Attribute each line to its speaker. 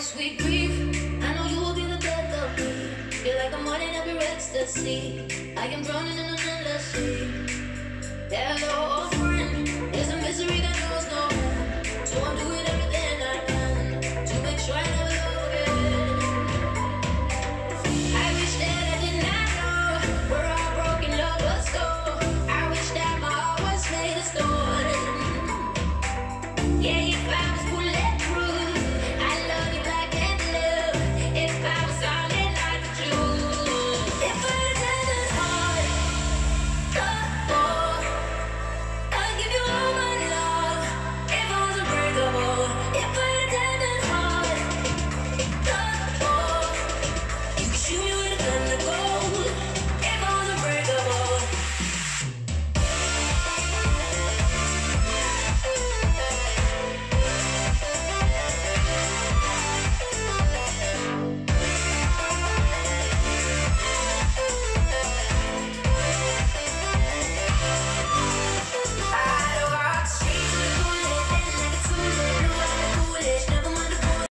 Speaker 1: sweet grief. I know you will be the death of me. Feel like I'm running every ecstasy. I am drowning in an endless sea. Hello.